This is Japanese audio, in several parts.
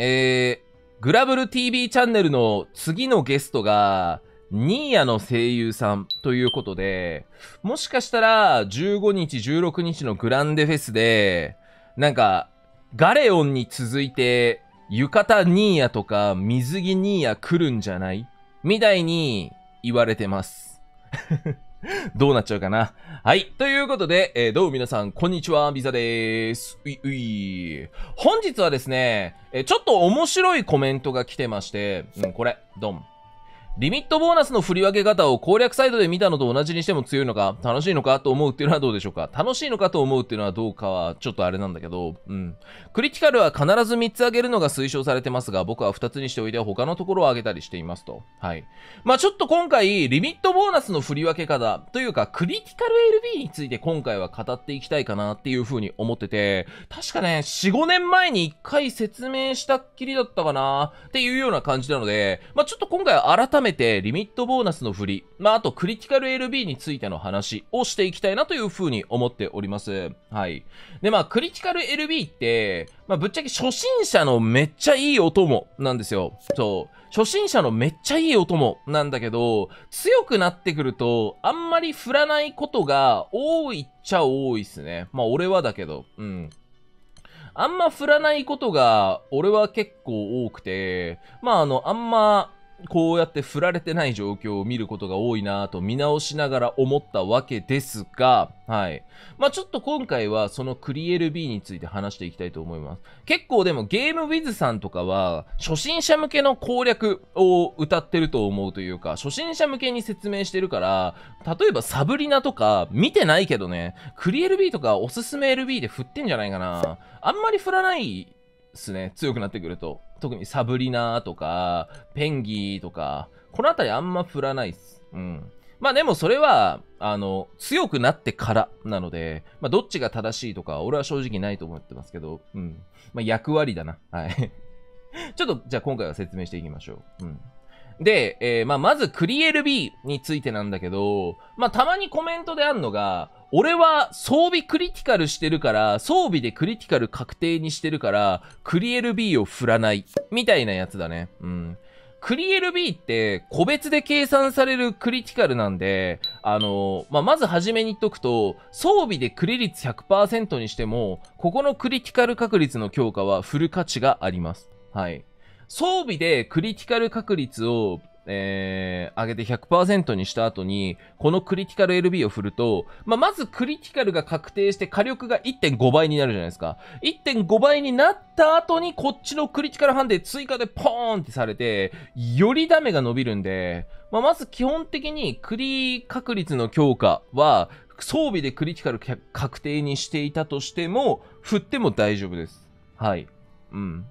えー、グラブル TV チャンネルの次のゲストが、ニーヤの声優さんということで、もしかしたら15日、16日のグランデフェスで、なんか、ガレオンに続いて、浴衣ニーヤとか水着ニーヤ来るんじゃない？みたいに言われてます。どうなっちゃうかなはい。ということで、えーどうも皆さん、こんにちは、ビザでーす。ういうい。本日はですね、えーちょっと面白いコメントが来てまして、うん、これ、ドン。リミットボーナスの振り分け方を攻略サイトで見たのと同じにしても強いのか、楽しいのかと思うっていうのはどうでしょうか？楽しいのかと思うっていうのはどうかはちょっとあれなんだけど、うん。クリティカルは必ず3つ上げるのが推奨されてますが、僕は2つにしておいて他のところを上げたりしていますと。はい。まあちょっと今回、リミットボーナスの振り分け方というか、クリティカル LB について今回は語っていきたいかなっていうふうに思ってて、確かね、4、5年前に1回説明したっきりだったかなっていうような感じなので、まあちょっと今回改めてリミットボーナスの振り、まああとクリティカル LB についての話をしていきたいなというふうに思っております。はい。で、まあクリティカル LB って、まあぶっちゃけ初心者のめっちゃいいお供なんですよ。そう。初心者のめっちゃいいお供なんだけど、強くなってくると、あんまり振らないことが多いっちゃ多いっすね。まあ俺はだけど、うん。あんま振らないことが、俺は結構多くて、まああの、あんま、こうやって振られてない状況を見ることが多いなぁと見直しながら思ったわけですが、はい。まあちょっと今回はそのクリ LB について話していきたいと思います。結構でもゲームウィズさんとかは初心者向けの攻略を歌ってると思うというか、初心者向けに説明してるから、例えばサブリナとか見てないけどね、クリ LB とかおすすめ LB で振ってんじゃないかな。あんまり振らないですね。強くなってくると。特にサブリナとか、ペンギーとか、このあたりあんま振らないっす。うん。まあでもそれは、あの、強くなってからなので、まあどっちが正しいとか俺は正直ないと思ってますけど、うん。まあ役割だな。はい。ちょっと、じゃあ今回は説明していきましょう。うん。で、えーまあ、まずクリ LB についてなんだけど、まあ、たまにコメントであるのが、俺は装備クリティカルしてるから、装備でクリティカル確定にしてるから、クリ LB を振らない。みたいなやつだね。うん。クリ LB って個別で計算されるクリティカルなんで、あのまあ、まずはじめに言っとくと、装備でクリ率100%にしても、ここのクリティカル確率の強化は振る価値があります。はい。装備でクリティカル確率を、えー、上げて100%にした後に、このクリティカル LB を振ると、まあ、まずクリティカルが確定して火力が1.5倍になるじゃないですか。1.5倍になった後に、こっちのクリティカルハンデ追加でポーンってされて、よりダメが伸びるんで、まあ、まず基本的にクリー確率の強化は、装備でクリティカル確定にしていたとしても、振っても大丈夫です。はい。うん。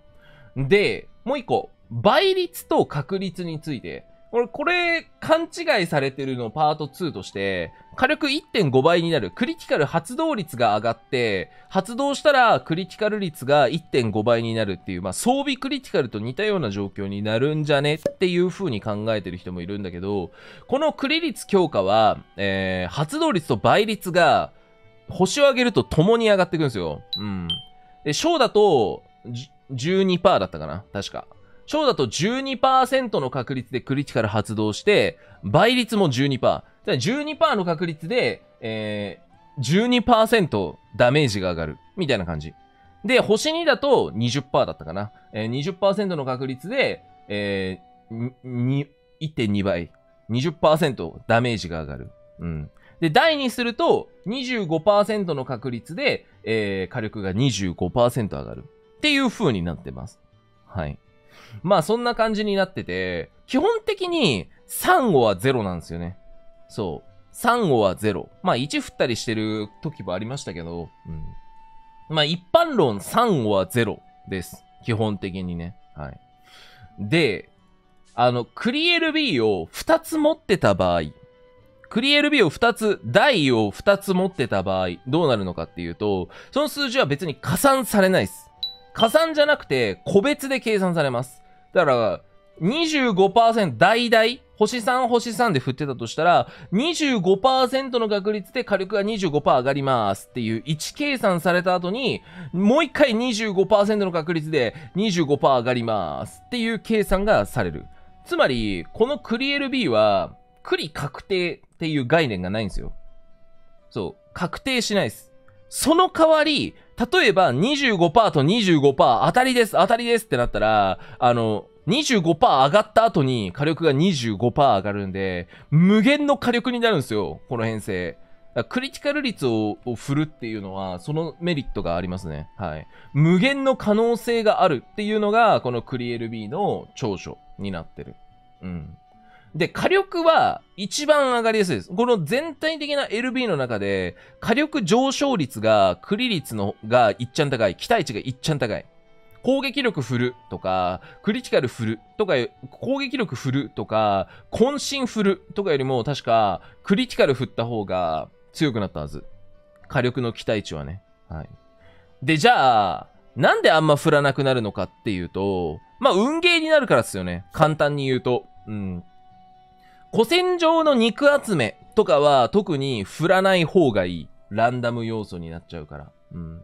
で、もう一個、倍率と確率について。俺、これ、勘違いされてるのパート2として、火力1.5倍になる。クリティカル発動率が上がって、発動したらクリティカル率が1.5倍になるっていう、まあ、装備クリティカルと似たような状況になるんじゃねっていう風に考えてる人もいるんだけど、このクリ率強化は、えー、発動率と倍率が、星を上げると共に上がっていくんですよ。うん。で、小だと、12%だったかな確か。小だと12%の確率でクリティカル発動して、倍率も12%。だから12%の確率で、えー、12%ダメージが上がる。みたいな感じ。で、星2だと20%だったかな。えー、20%の確率で、えー、に1.2倍。20%ダメージが上がる。うん。で、第2すると、25%の確率で、えー、火力が25%上がる。っていう風になってます。はい。まあそんな感じになってて、基本的に3語は0なんですよね。そう。3語は0。まあ1振ったりしてる時もありましたけど、うん。まあ一般論3語は0です。基本的にね。はい。で、あの、クリ LB を2つ持ってた場合、クリ LB を2つ、台を2つ持ってた場合、どうなるのかっていうと、その数字は別に加算されないです。加算じゃなくて、個別で計算されます。だから、25%、大々、星3、星3で振ってたとしたら、25%の確率で火力が25%上がりますっていう1計算された後に、もう一回25%の確率で25%上がりますっていう計算がされる。つまり、このクリ LB は、クリ確定っていう概念がないんですよ。そう。確定しないです。その代わり、例えば25%と25%当たりです、当たりですってなったら、あの、25%上がった後に火力が25%上がるんで、無限の火力になるんですよ、この編成。クリティカル率を振るっていうのは、そのメリットがありますね。はい。無限の可能性があるっていうのが、このクリ LB の長所になってる。うん。で、火力は一番上がりやすいです。この全体的な LB の中で、火力上昇率が、クリ率のがいっちゃん高い。期待値がいっちゃん高い。攻撃力振るとか、クリティカル振るとか、攻撃力振るとか、渾身振るとかよりも確か、クリティカル振った方が強くなったはず。火力の期待値はね。はい。で、じゃあ、なんであんま振らなくなるのかっていうと、まあ、運ゲーになるからですよね。簡単に言うと。うん。古戦場の肉集めとかは特に振らない方がいい。ランダム要素になっちゃうから。うん。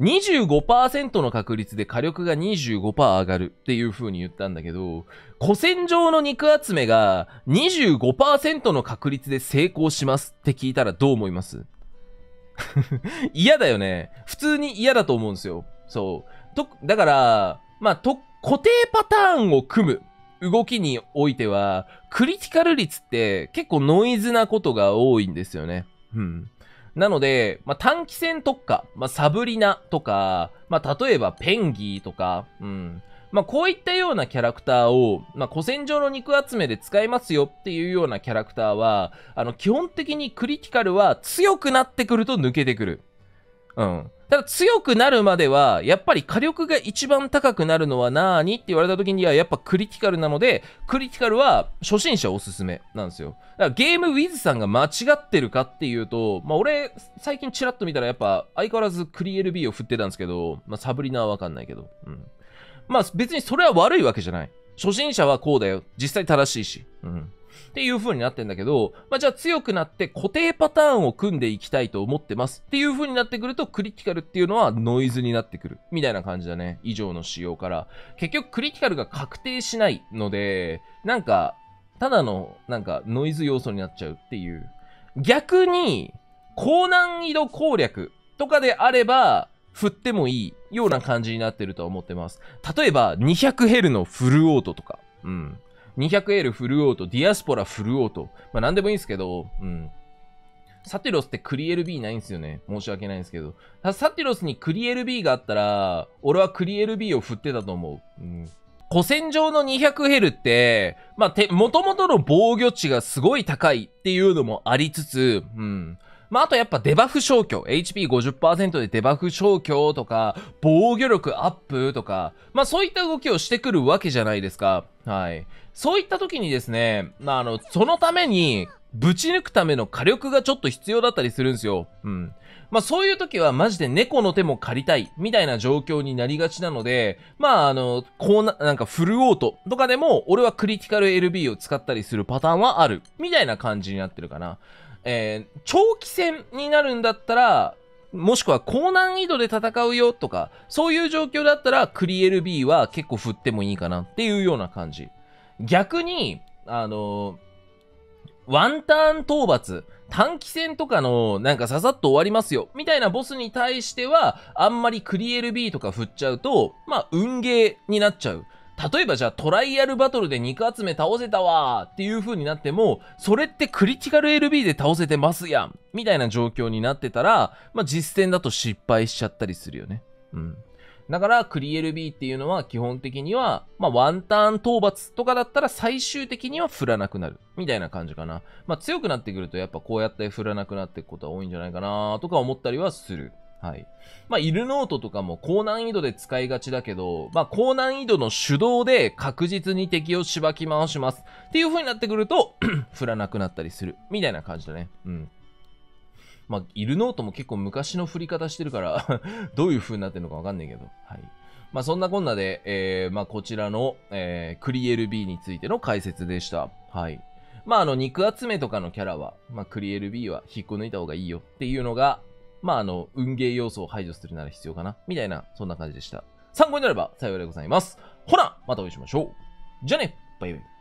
25%の確率で火力が25%上がるっていう風に言ったんだけど、古戦場の肉集めが25%の確率で成功しますって聞いたらどう思います？嫌だよね。普通に嫌だと思うんですよ。そう。と、だから、まあ、と、固定パターンを組む動きにおいては、クリティカル率って結構ノイズなことが多いんですよね。うん。なので、まあ、短期戦特化、まあ、サブリナとか、まあ、例えばペンギーとか、うん。まあ、こういったようなキャラクターを、まあ、古戦場の肉集めで使えますよっていうようなキャラクターは、あの、基本的にクリティカルは強くなってくると抜けてくる。うん。ただ強くなるまでは、やっぱり火力が一番高くなるのは何って言われた時には、やっぱクリティカルなので、クリティカルは初心者おすすめなんですよ。だからゲームウィズさんが間違ってるかっていうと、まあ俺、最近チラッと見たらやっぱ相変わらずクリ LB を振ってたんですけど、まあサブリナはわかんないけど。うん。まあ別にそれは悪いわけじゃない。初心者はこうだよ。実際正しいし。うん。っていう風になってんだけど、まあ、じゃあ強くなって固定パターンを組んでいきたいと思ってますっていう風になってくると、クリティカルっていうのはノイズになってくる。みたいな感じだね。以上の仕様から。結局クリティカルが確定しないので、なんか、ただの、なんか、ノイズ要素になっちゃうっていう。逆に、高難易度攻略とかであれば、振ってもいいような感じになってると思ってます。例えば、200ヘルのフルオートとか。うん。200ヘルフルオート、ディアスポラフルオート。まあなんでもいいんですけど、うん。サティロスってクリ LB ないんですよね。申し訳ないんですけど。サティロスにクリ LB があったら、俺はクリ LB を振ってたと思う。うん。古戦場の200ヘルって、まあ、て、元々の防御値がすごい高いっていうのもありつつ、うん。まあ、あとやっぱデバフ消去。HP50% でデバフ消去とか、防御力アップとか、まあそういった動きをしてくるわけじゃないですか。はい。そういった時にですね、まあ、あの、そのために、ぶち抜くための火力がちょっと必要だったりするんですよ。うん。まあそういう時はマジで猫の手も借りたい、みたいな状況になりがちなので、まああの、こうな、なんかフルオートとかでも、俺はクリティカル LB を使ったりするパターンはある、みたいな感じになってるかな。えー、長期戦になるんだったら、もしくは高難易度で戦うよとか、そういう状況だったらクリ LB は結構振ってもいいかなっていうような感じ。逆に、あの、ワンターン討伐、短期戦とかの、なんかささっと終わりますよ、みたいなボスに対しては、あんまりクリエル B とか振っちゃうと、まあ、運ゲーになっちゃう。例えばじゃあトライアルバトルで肉集め倒せたわーっていう風になっても、それってクリティカル LB で倒せてますやんみたいな状況になってたら、まあ実戦だと失敗しちゃったりするよね。うん。だから、クリエル B っていうのは基本的には、まあ、ワンターン討伐とかだったら最終的には振らなくなる。みたいな感じかな。まあ、強くなってくるとやっぱこうやって振らなくなっていくことは多いんじゃないかなとか思ったりはする。はい。まあ、イルノートとかも高難易度で使いがちだけど、まあ、高難易度の手動で確実に敵をしばき回します。っていう風になってくると 振らなくなったりする。みたいな感じだね。うん。まあ、イルノートも結構昔の振り方してるから どういう風になってるのかわかんないけど。はい。まあそんなこんなで、えー、まあこちらの、えー、クリエル B についての解説でした。はい。まああの肉集めとかのキャラは、まあクリエル B は引っこ抜いた方がいいよっていうのが、まああの運ゲー要素を排除するなら必要かな。みたいな、そんな感じでした。参考になれば幸いでございます。ほな、またお会いしましょう。じゃあね、バイバイ。